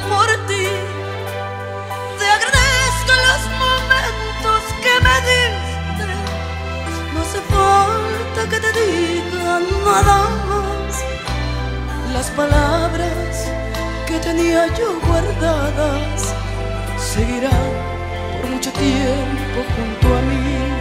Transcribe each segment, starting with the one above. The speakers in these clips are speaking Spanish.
por ti. Te agradezco los momentos que me diste. No hace falta que te diga nada más. Las palabras que tenía yo guardadas seguirán por mucho tiempo junto a mí.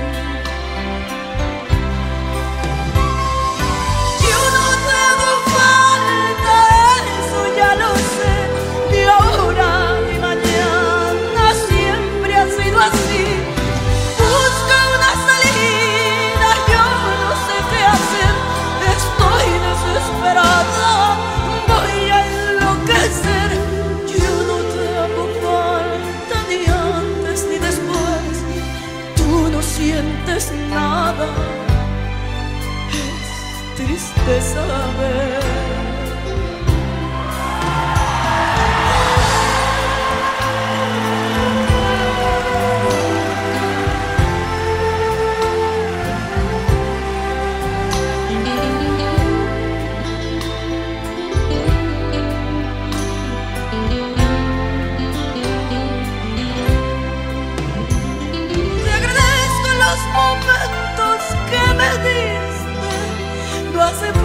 nada, es triste saber.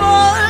more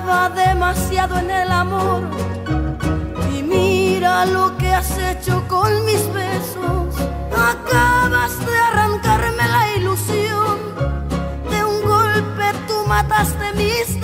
Demasiado en el amor y mira lo que has hecho con mis besos. Acabas de arrancarme la ilusión. De un golpe tú mataste mis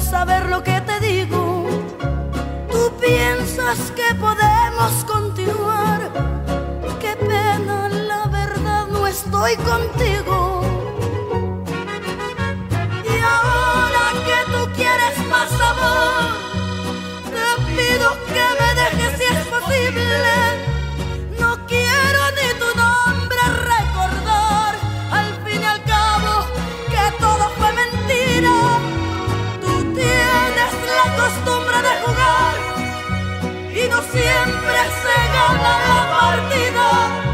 saber lo que te digo. Tú piensas que podemos continuar, qué pena, la verdad no estoy contigo. Y ahora que tú quieres más amor, te pido que me dejes si es posible. Siempre se gana la partida.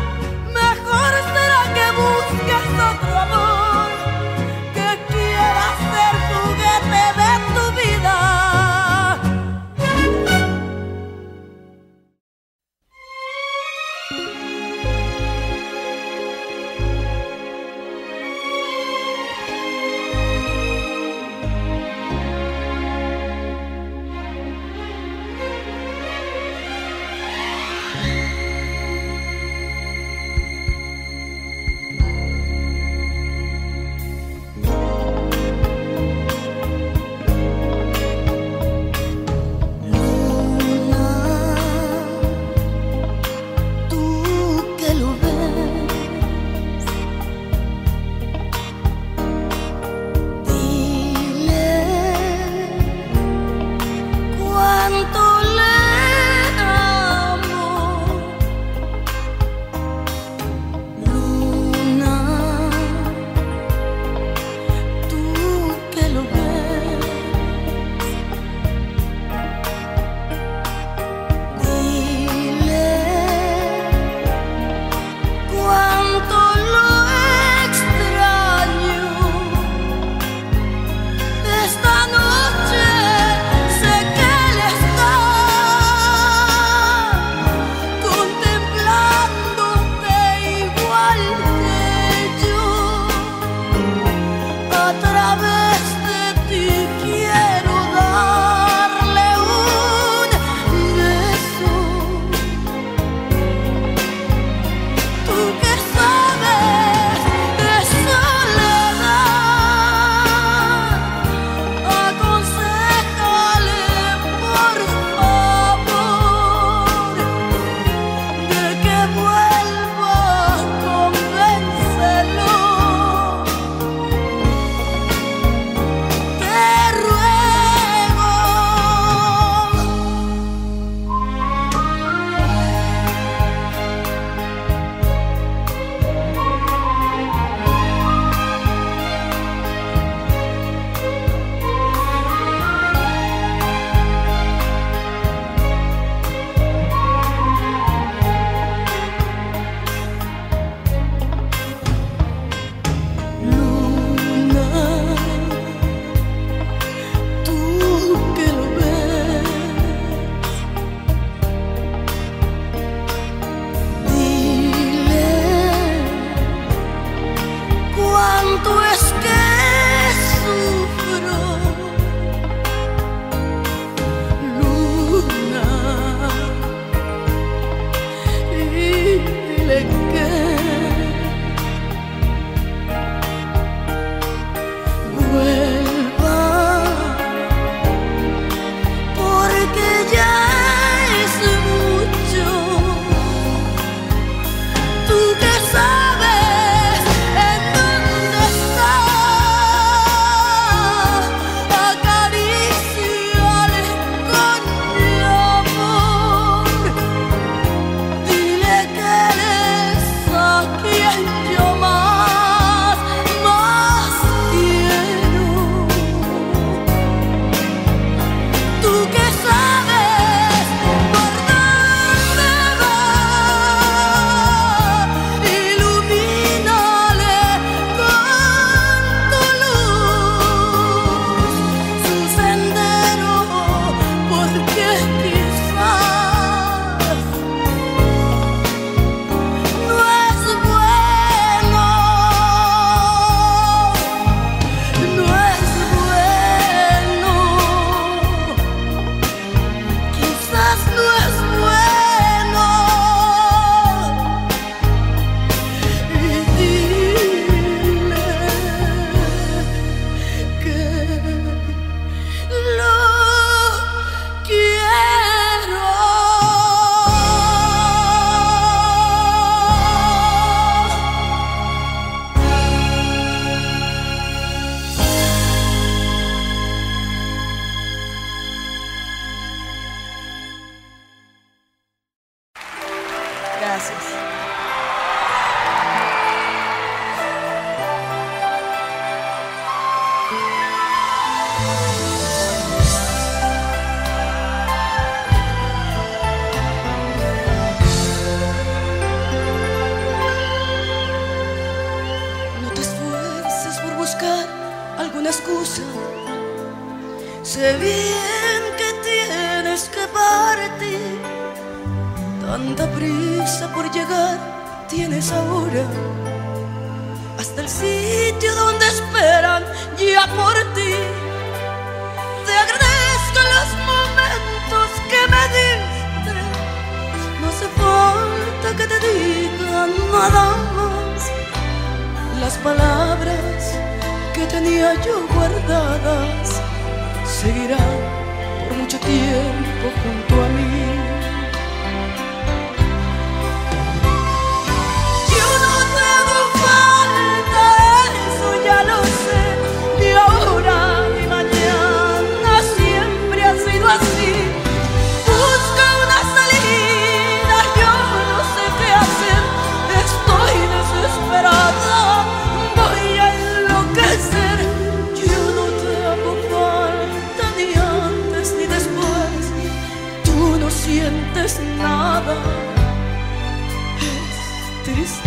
Tiempo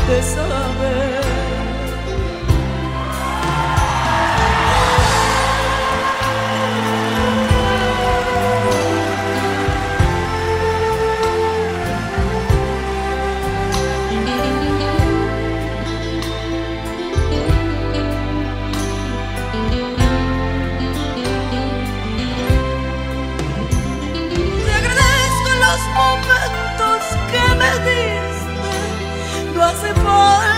es No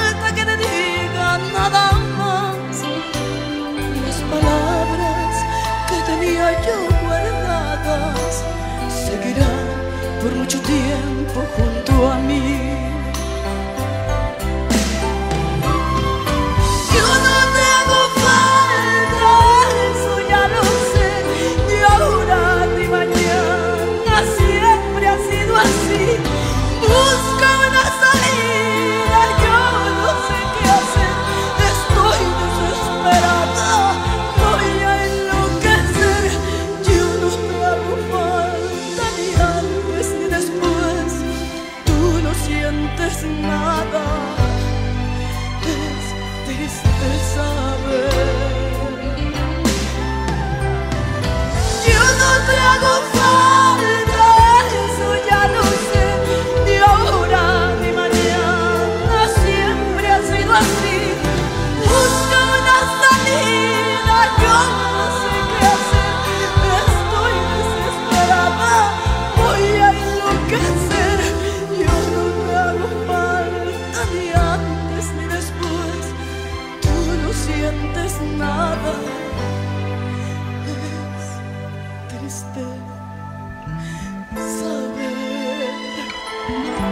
saber.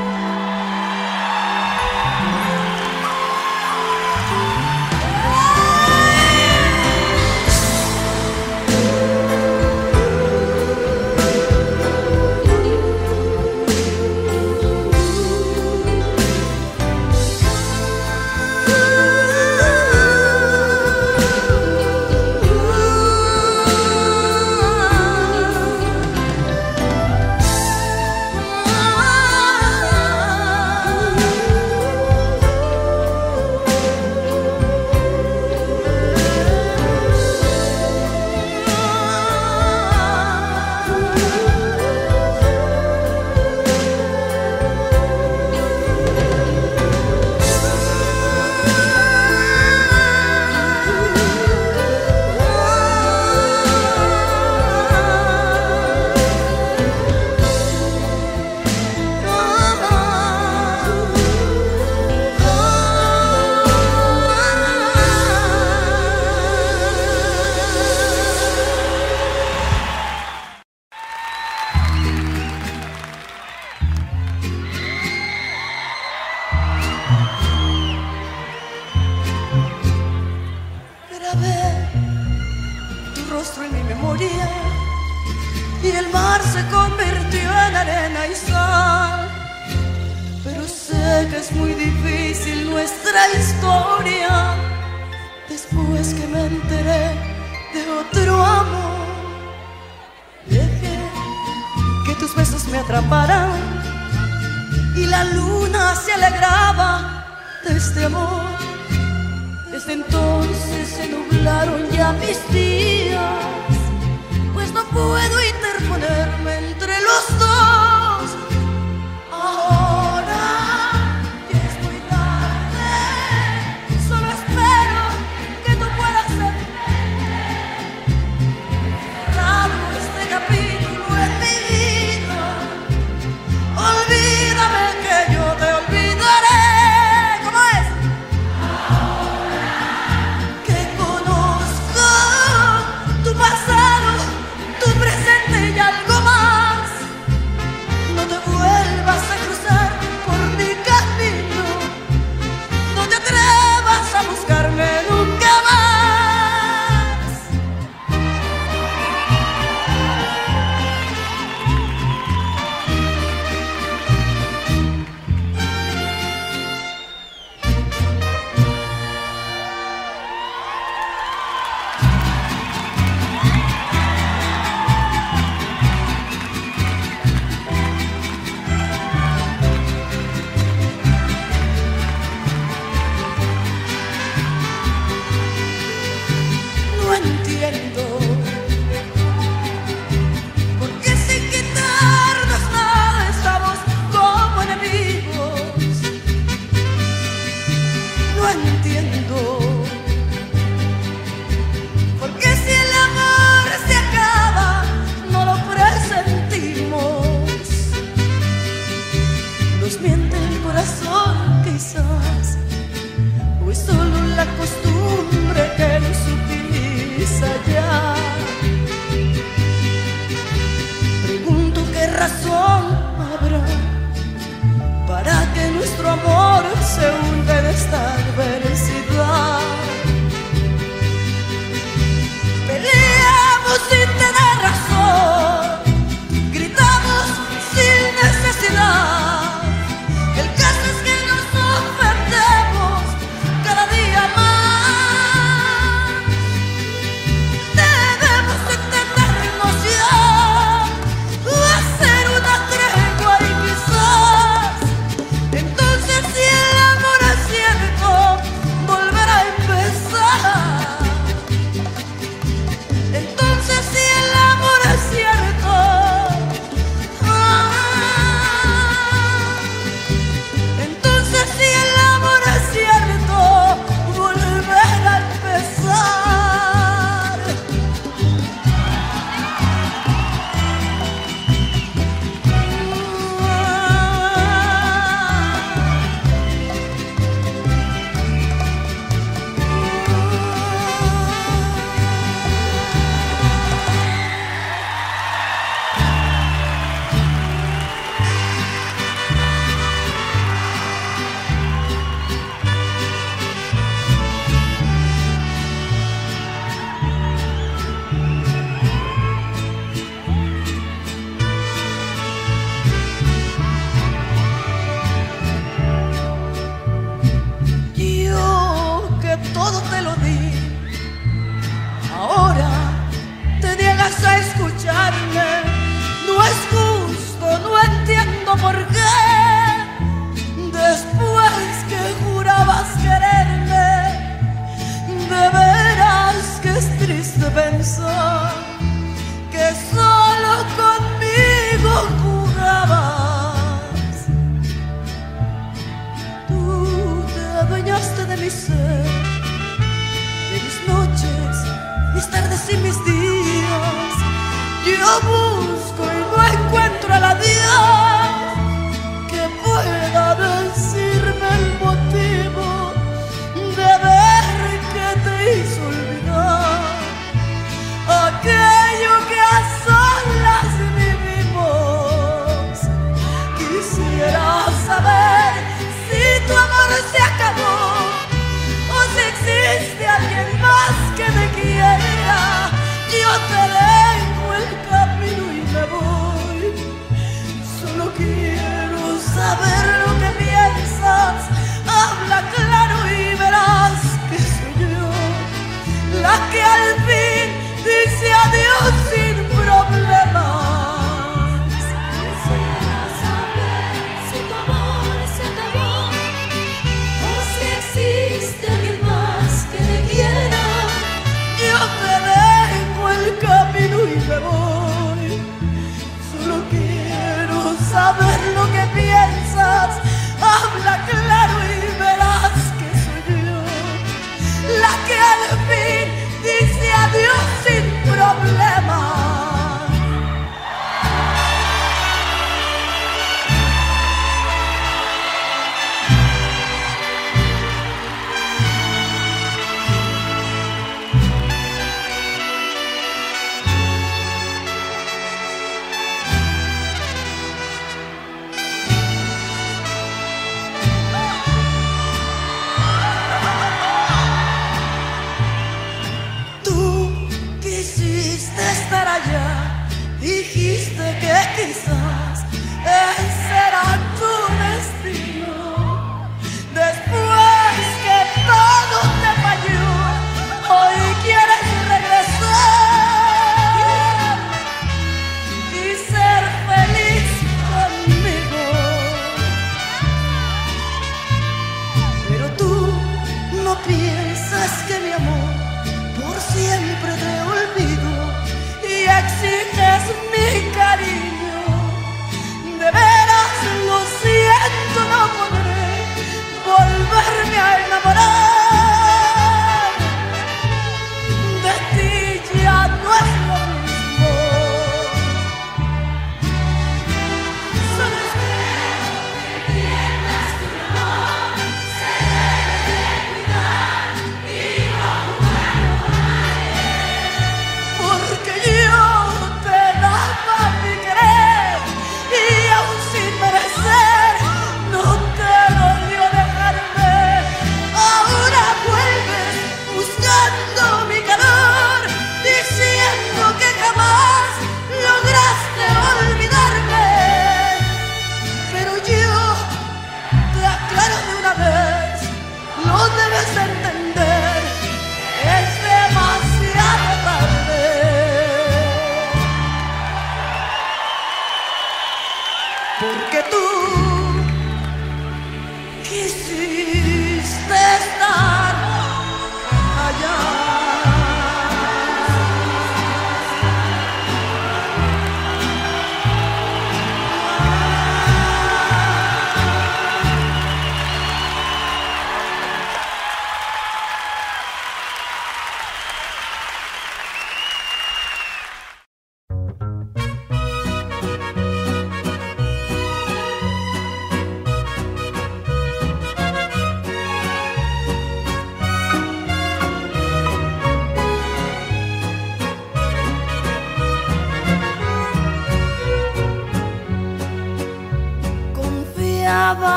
playa dijiste que quizás eh, ese era tu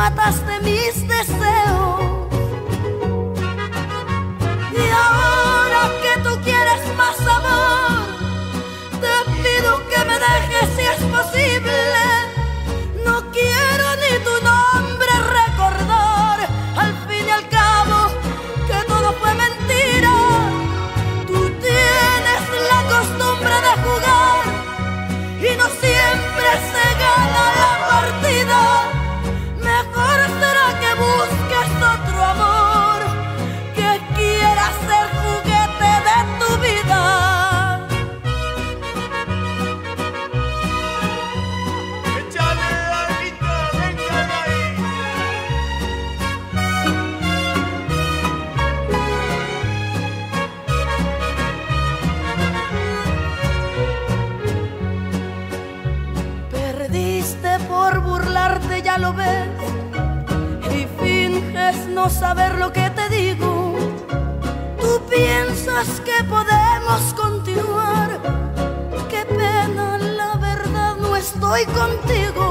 mataste mis deseos. no saber lo que te digo. Tú piensas que podemos continuar. Qué pena, la verdad, no estoy contigo.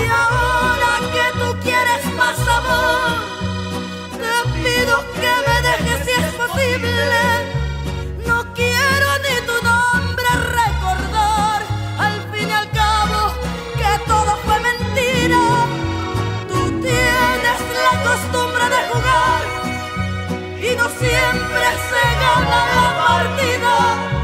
Y ahora que tú quieres más amor, te pido que me dejes si es posible no siempre se gana la partida.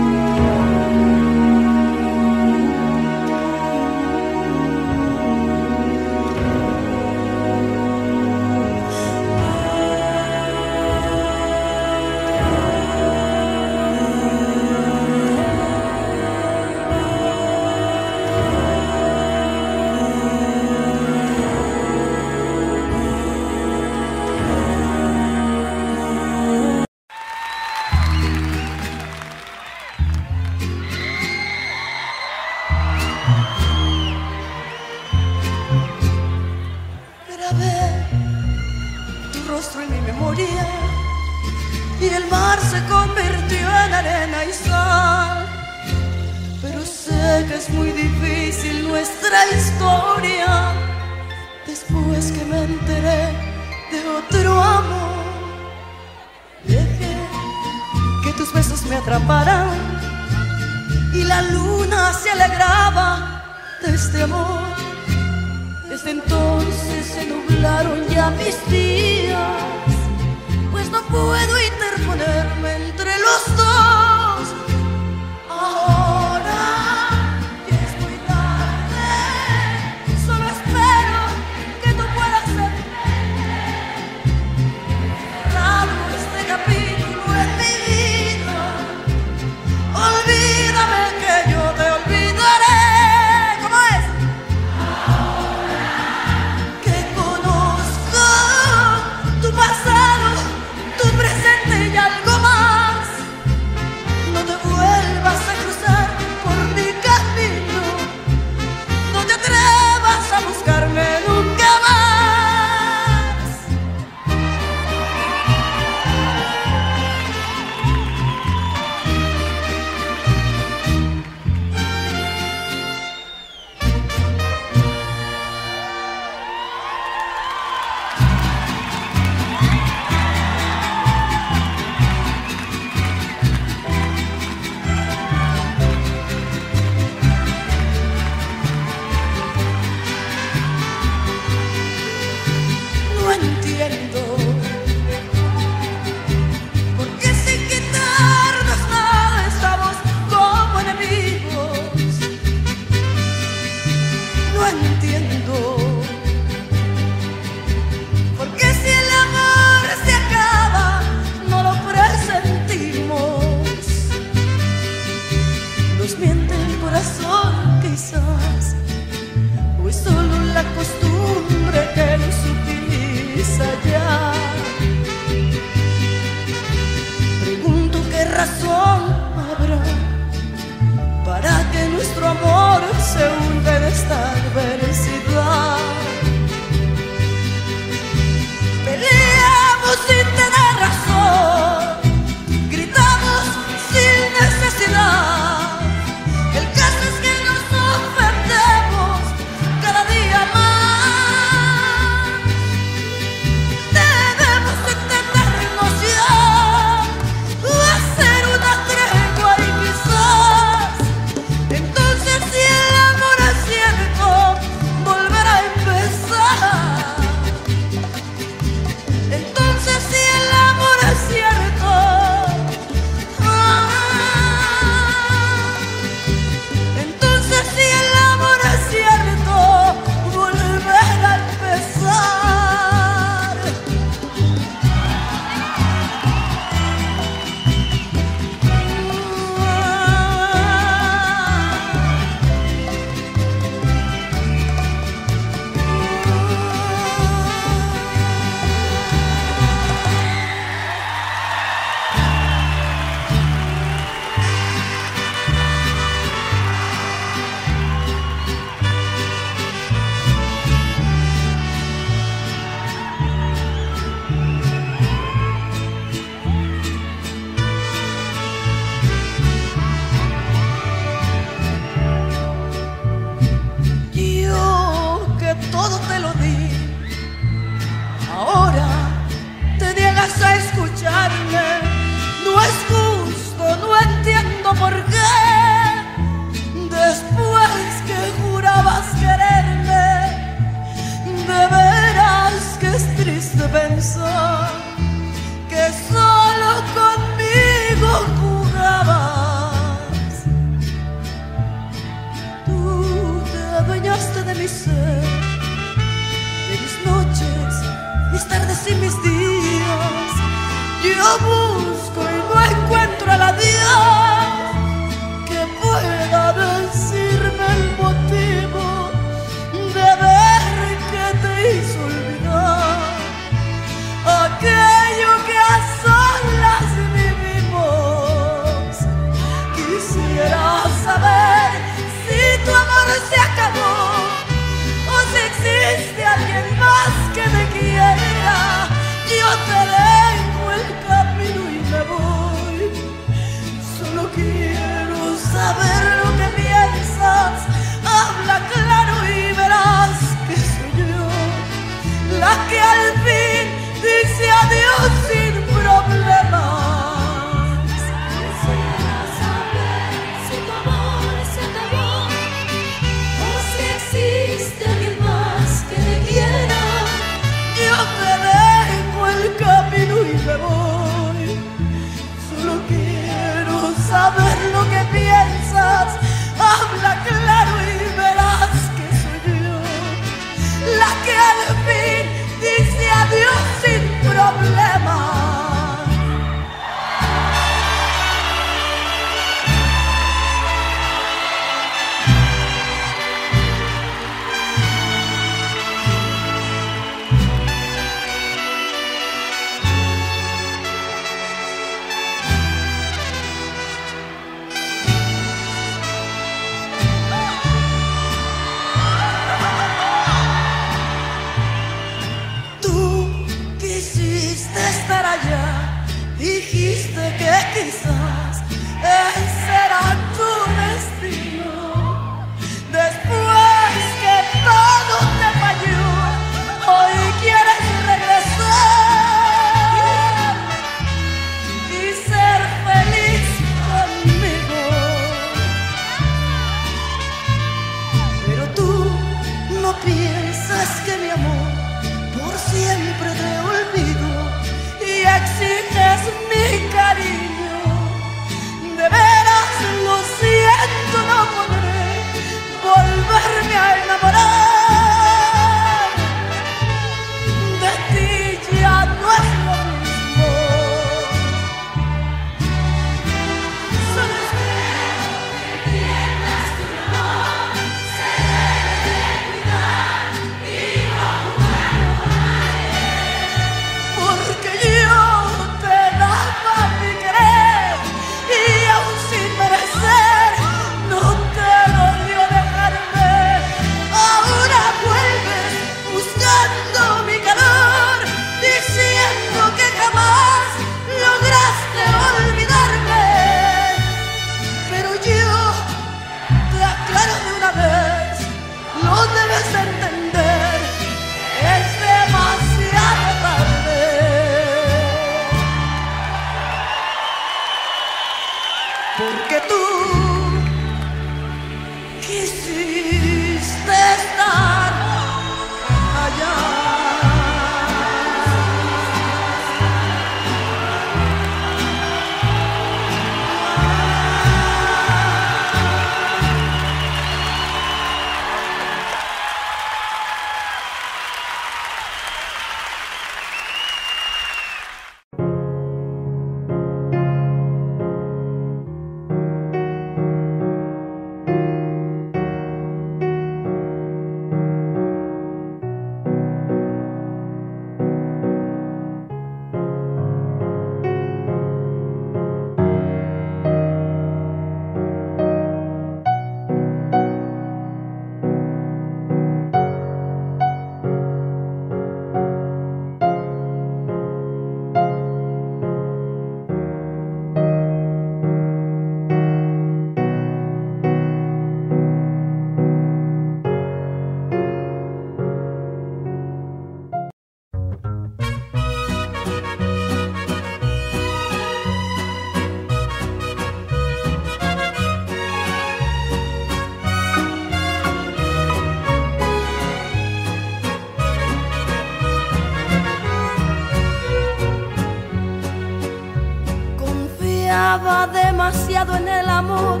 del amor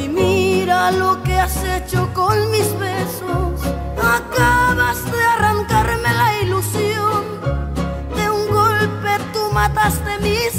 y mira lo que has hecho con mis besos. Acabas de arrancarme la ilusión, de un golpe tú mataste mis